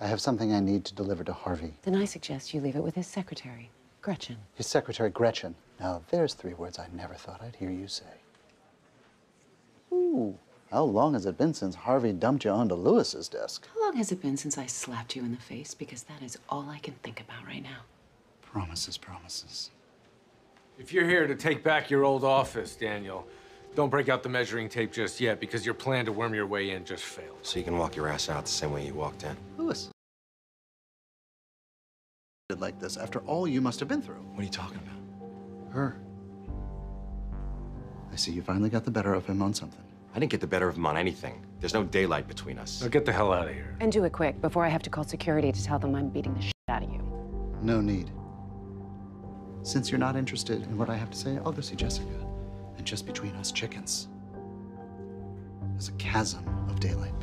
I have something I need to deliver to Harvey. Then I suggest you leave it with his secretary, Gretchen. His secretary, Gretchen. Now, there's three words I never thought I'd hear you say. Ooh, how long has it been since Harvey dumped you onto Louis's desk? How long has it been since I slapped you in the face? Because that is all I can think about right now. Promises, promises. If you're here to take back your old office, Daniel, don't break out the measuring tape just yet because your plan to worm your way in just failed. So you can walk your ass out the same way you walked in. Louis. Like this after all you must have been through. What are you talking about? Her. I see you finally got the better of him on something. I didn't get the better of him on anything. There's no daylight between us. Now get the hell out of here. And do it quick before I have to call security to tell them I'm beating the shit out of you. No need. Since you're not interested in what I have to say, I'll go see Jessica. Just between us chickens, there's a chasm of daylight